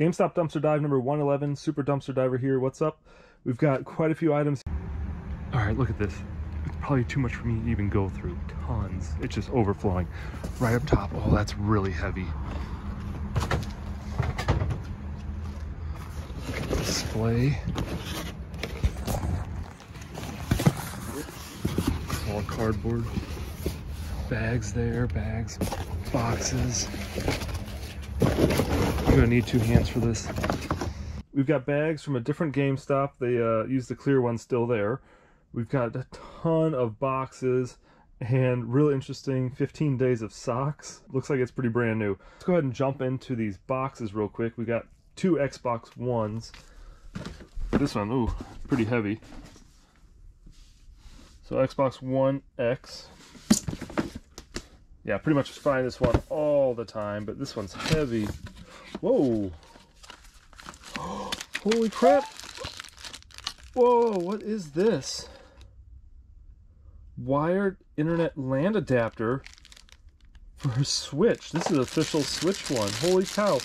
GameStop Dumpster Dive number 111, Super Dumpster Diver here. What's up? We've got quite a few items. All right, look at this. It's probably too much for me to even go through. Tons. It's just overflowing. Right up top. Oh, that's really heavy. Display. All cardboard. Bags there, bags, boxes. You're gonna need two hands for this. We've got bags from a different GameStop. They uh, use the clear one still there. We've got a ton of boxes and really interesting 15 days of socks. Looks like it's pretty brand new. Let's go ahead and jump into these boxes real quick. We got two Xbox Ones. This one, ooh, pretty heavy. So Xbox One X. Yeah, pretty much find this one all the time, but this one's heavy. Whoa. Holy crap. Whoa, what is this? Wired internet LAN adapter for a Switch. This is official Switch one. Holy cow.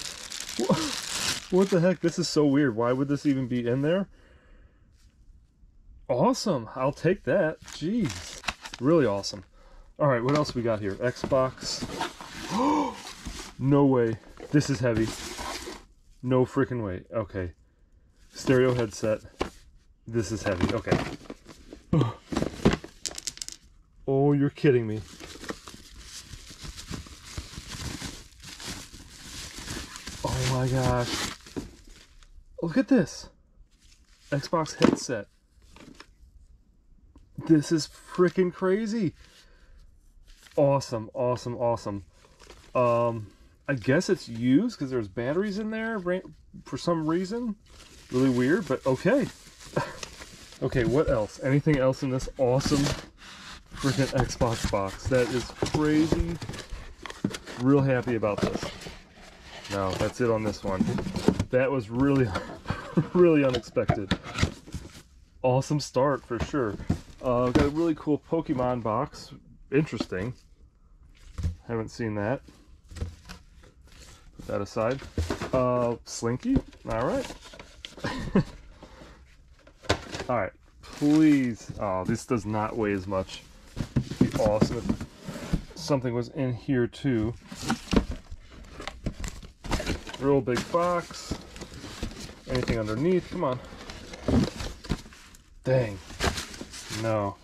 What the heck? This is so weird. Why would this even be in there? Awesome. I'll take that. Jeez. Really awesome. All right, what else we got here? Xbox. no way. This is heavy. No freaking way. Okay. Stereo headset. This is heavy. Okay. Oh, you're kidding me. Oh my gosh. Look at this. Xbox headset. This is freaking crazy. Awesome, awesome, awesome. Um, I guess it's used because there's batteries in there for some reason. Really weird, but okay. okay, what else? Anything else in this awesome freaking Xbox box? That is crazy. Real happy about this. No, that's it on this one. That was really, really unexpected. Awesome start for sure. Uh, got a really cool Pokemon box. Interesting. Haven't seen that. That aside. Uh, Slinky. All right. All right. Please. Oh, this does not weigh as much. It'd be awesome if something was in here too. Real big box. Anything underneath? Come on. Dang. No.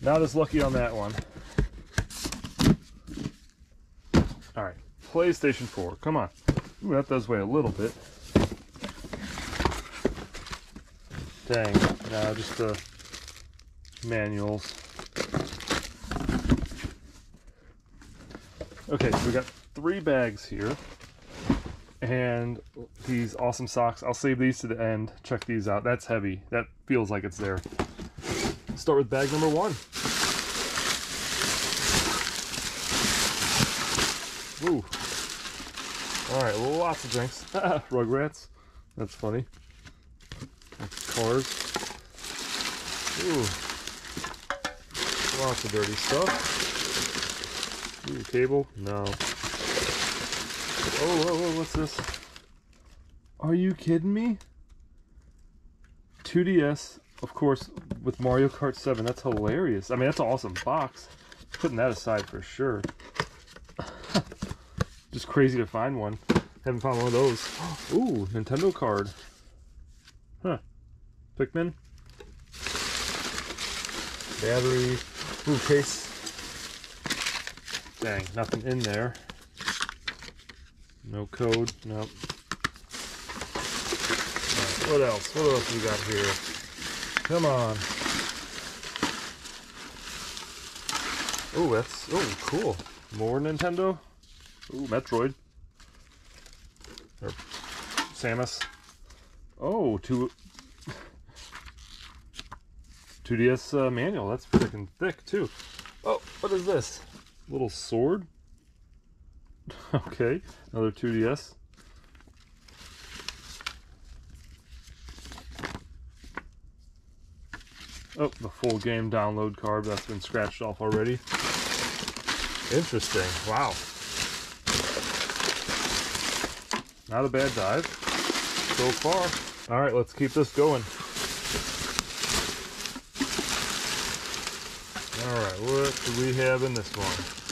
Not as lucky on that one. Alright. PlayStation 4. Come on. Ooh, that does weigh a little bit. Dang. Now just the manuals. Okay, so we got three bags here. And these awesome socks. I'll save these to the end. Check these out. That's heavy. That feels like it's there. Start with bag number one. Ooh. Alright, lots of drinks. Rugrats. That's funny. Cars. Ooh. Lots of dirty stuff. Ooh, cable? No. Oh, whoa, whoa, what's this? Are you kidding me? 2DS, of course, with Mario Kart 7. That's hilarious. I mean, that's an awesome box. Putting that aside for sure. Just crazy to find one. Haven't found one of those. Ooh, Nintendo card. Huh. Pikmin. Battery. Ooh, case. Dang, nothing in there. No code. Nope. What else? What else we got here? Come on. Oh, that's oh cool. More Nintendo. Ooh, Metroid. Or Samus. Oh, two 2DS uh, manual. That's freaking thick too. Oh, what is this? Little sword. okay, another 2DS. Oh, the full game download card that's been scratched off already. Interesting. Wow. Not a bad dive so far. All right, let's keep this going. All right, what do we have in this one?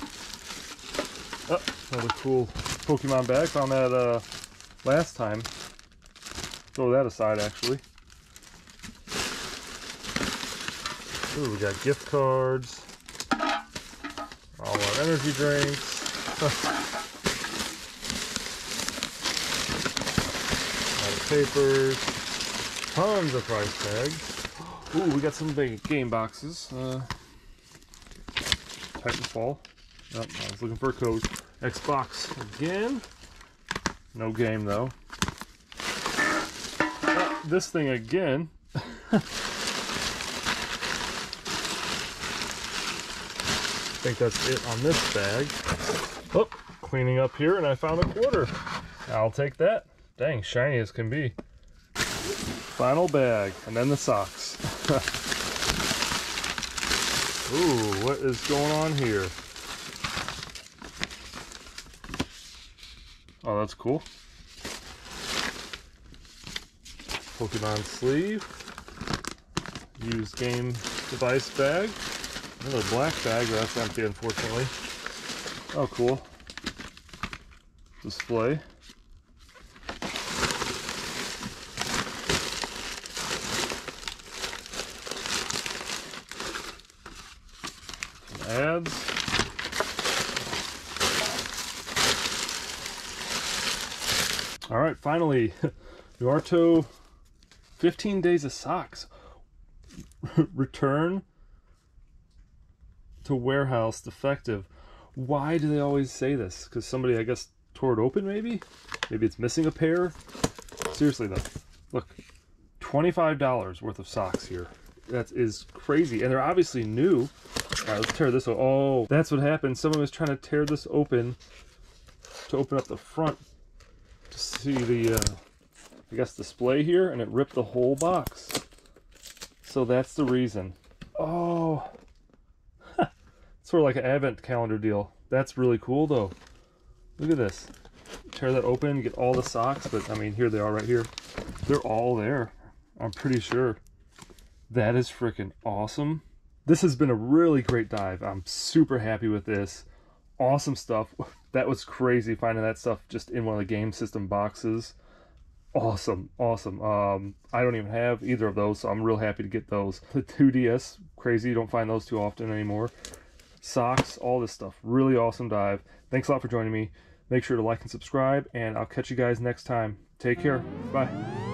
Oh, another cool Pokemon bag. Found that uh, last time. Throw that aside, actually. Ooh, we got gift cards. All our energy drinks. a lot of papers. Tons of price tags. Ooh, we got some big game boxes. Uh, Titanfall. Yep, I was looking for a code. Xbox again. No game though. Uh, this thing again. I think that's it on this bag. Oh, cleaning up here and I found a quarter. I'll take that. Dang, shiny as can be. Final bag, and then the socks. Ooh, what is going on here? Oh, that's cool. Pokemon sleeve. Used game device bag. Another black bag, that's empty unfortunately. Oh, cool. Display. ads. All right, finally, Naruto 15 days of socks. Return to warehouse defective. Why do they always say this? Because somebody, I guess, tore it open maybe? Maybe it's missing a pair? Seriously though, look, $25 worth of socks here. That is crazy. And they're obviously new. All right, let's tear this. open. Oh, that's what happened. Someone was trying to tear this open to open up the front see the, uh, I guess, display here, and it ripped the whole box. So that's the reason. Oh, sort of like an advent calendar deal. That's really cool, though. Look at this. Tear that open, get all the socks, but I mean, here they are right here. They're all there. I'm pretty sure. That is freaking awesome. This has been a really great dive. I'm super happy with this. Awesome stuff. That was crazy finding that stuff just in one of the game system boxes. Awesome, awesome. Um, I don't even have either of those, so I'm real happy to get those. The 2DS, crazy. You don't find those too often anymore. Socks, all this stuff. Really awesome dive. Thanks a lot for joining me. Make sure to like and subscribe, and I'll catch you guys next time. Take care. Bye.